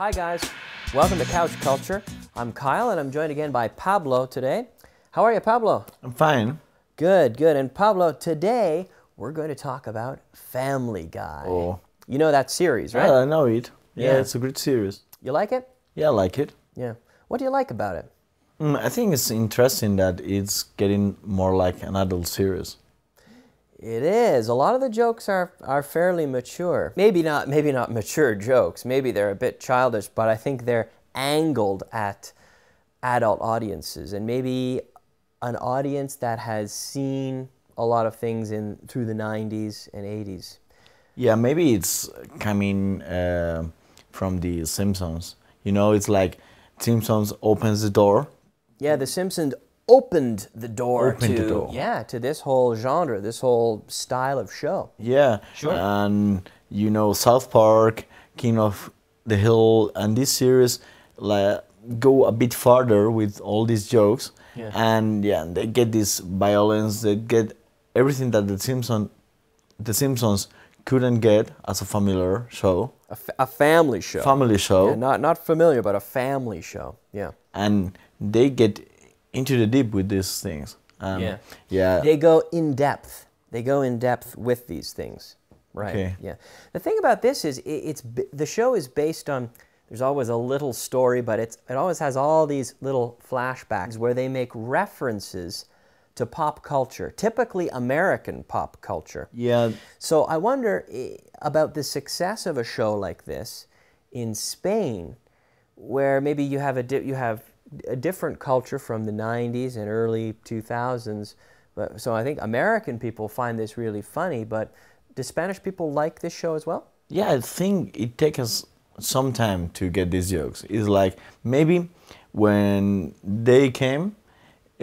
Hi, guys. Welcome to Couch Culture. I'm Kyle, and I'm joined again by Pablo today. How are you, Pablo? I'm fine. Good, good. And Pablo, today we're going to talk about Family Guy. Oh. You know that series, right? Yeah, I know it. Yeah, Yeah. it's a great series. You like it? Yeah, I like it. Yeah. What do you like about it? Mm, I think it's interesting that it's getting more like an adult series. It is. A lot of the jokes are, are fairly mature. Maybe not maybe not mature jokes. Maybe they're a bit childish, but I think they're angled at adult audiences and maybe an audience that has seen a lot of things in through the 90s and 80s. Yeah, maybe it's coming uh, from the Simpsons. You know, it's like Simpsons opens the door. Yeah, The Simpsons opened the door Opened to the door. yeah to this whole genre, this whole style of show. Yeah, Sure. And you know, South Park, King of the Hill, and this series like go a bit farther with all these jokes. Yeah. And yeah, they get this violence. They get everything that the Simpson, the Simpsons couldn't get as a familiar show, A, fa- a family show. family show, Yeah, not not familiar, but a family show. Yeah. and they get into the deep with these things. Um, Yeah. yeah, They go in depth. They go in depth with these things. Right. Okay. Yeah. The thing about this is it's the show is based on there's always a little story, but it's it always has all these little flashbacks where they make references to pop culture, typically American pop culture. yeah. So I wonder eh, about the success of a show like this in Spain, where maybe you have a di- you have a different culture from the '90s and early 2000s. But, so I think American people find this really funny, but do Spanish people like this show as well? Yeah, I think it takes us some time to get these jokes. It's like maybe when they came,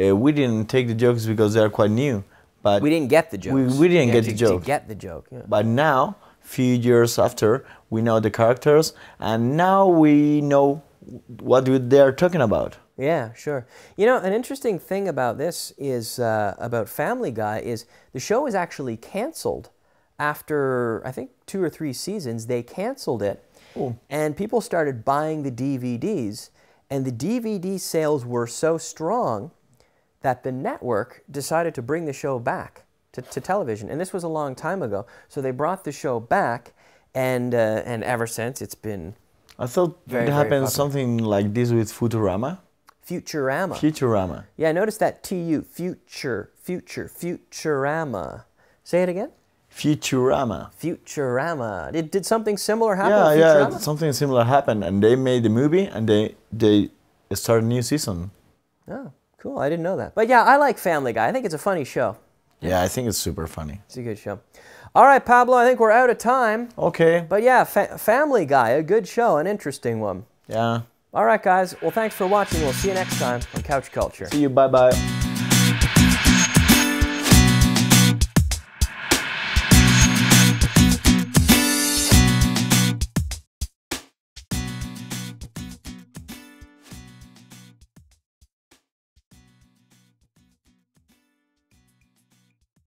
uh, we didn't take the jokes because they are quite new. But We didn't get the jokes. We, we didn't Yeah, get to- the to joke. get the joke. Yeah. But now, few years after, we know the characters, and now we know what they are talking about. Yeah, sure. You know, an interesting thing about this is uh, about Family Guy is the show was actually canceled after I think two or three seasons. They canceled it, Oh. and people started buying the DVDs, and the DVD sales were so strong that the network decided to bring the show back to, to television. And this was a long time ago, so they brought the show back, and uh, and ever since it's been I thought Very, it happened something like this with Futurama. Futurama. Futurama. Yeah, notice that TU, future, future, Futurama. Say it again. Futurama. Futurama. Did, did something similar happen? Yeah, yeah, something similar happened, and they made the movie, and they they started a new season. Oh, cool. I didn't know that. But yeah, I like Family Guy. I think it's a funny show. Yeah, I think it's super funny. It's a good show. All right, Pablo, I think we're out of time. Okay. But yeah, fa- Family Guy, a good show, an interesting one. Yeah. All right, guys. Well, thanks for watching. We'll see you next time on Couch Culture. See you. Bye bye.